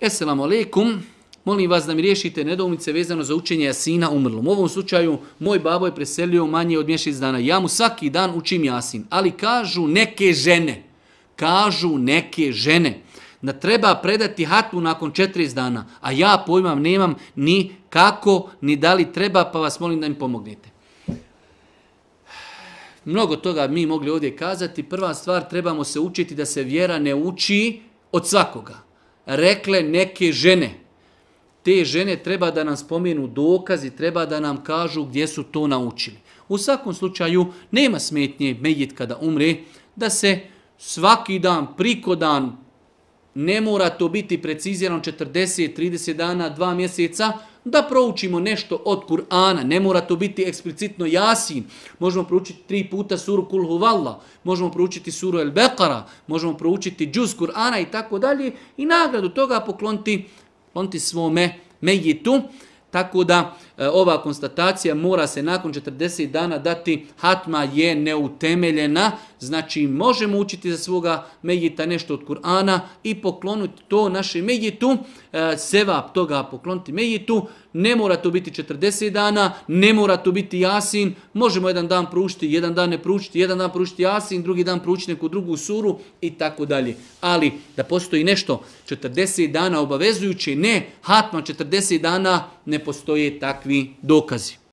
Esselamu alaikum. Molim vas da mi riješite nedoumice vezano za učenje Jasina umrlom. U ovom slučaju moj babo je preselio manje od mjesec dana. Ja mu svaki dan učim Jasin. Ali kažu neke žene, kažu neke žene, da treba predati hatmu nakon 40 dana. A ja pojmam nemam ni kako, ni da li treba, pa vas molim da mi pomognete. Mnogo toga mi mogli ovdje kazati. Prva stvar, trebamo se učiti da se vjera ne uči od svakoga. Rekle neke žene, te žene treba da nam spomenu dokazi, treba da nam kažu gdje su to naučili. U svakom slučaju nema smetnje Mejit kada umre da se svaki dan, priko dan, ne mora to biti precizirano 40, 30 dana, 2 mjeseca, da proučimo nešto od Kur'ana, ne mora to biti eksplicitno jasin, možemo proučiti tri puta suru Kul Huvalla, možemo proučiti suru El Beqara, možemo proučiti džuz Kur'ana i tako dalje i nagradu toga pokloniti pokloniti svome mejitu. Tako da E, ova konstatacija mora se nakon 40 dana dati hatma je neutemeljena, znači možemo učiti za svoga mejita nešto od Kur'ana i pokloniti to našem mejitu, e, sevap toga pokloniti mejitu, ne mora to biti 40 dana, ne mora to biti jasin, možemo jedan dan pručiti, jedan dan ne pručiti, jedan dan pručiti jasin, drugi dan pručiti neku drugu suru i tako dalje. Ali da postoji nešto 40 dana obavezujuće, ne, hatma 40 dana ne postoje takvi dokazi.